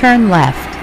Turn left.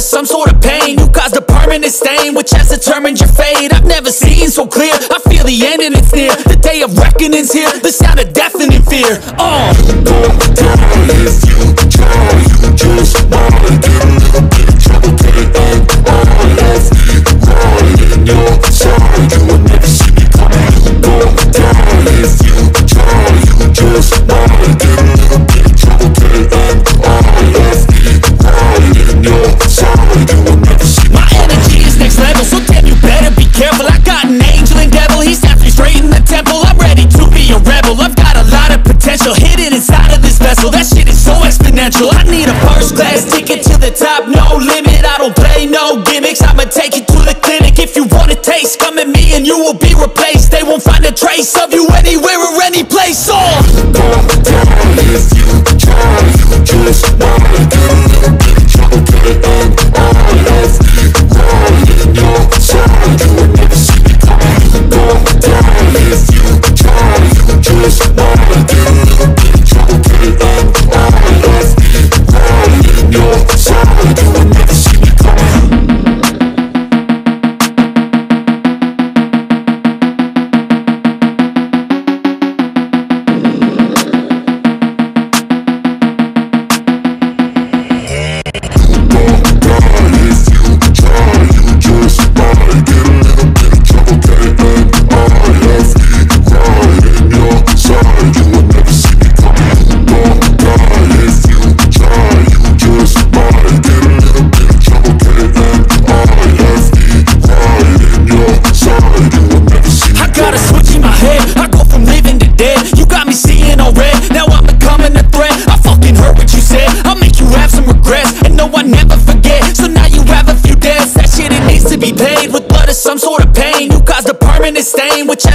some sort of pain. You caused a permanent stain, which has determined your fate. I've never seen so clear. I feel the end and it's near. The day of reckoning's here. The sound of deafening fear. Oh. Don't die if you try. You just want stop, no limit. I don't play no gimmicks. I'ma take you to the clinic. If you want a taste, come at me and you will be replaced. They won't find a trace of you anywhere or any place. Oh.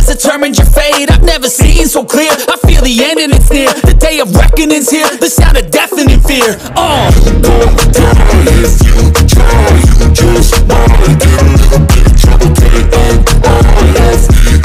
determined your fate I've never seen so clear. I feel the end and it's near. The day of reckoning's here. The sound of deafening fear. Oh if you try You just might get a little bit of trouble Take on all of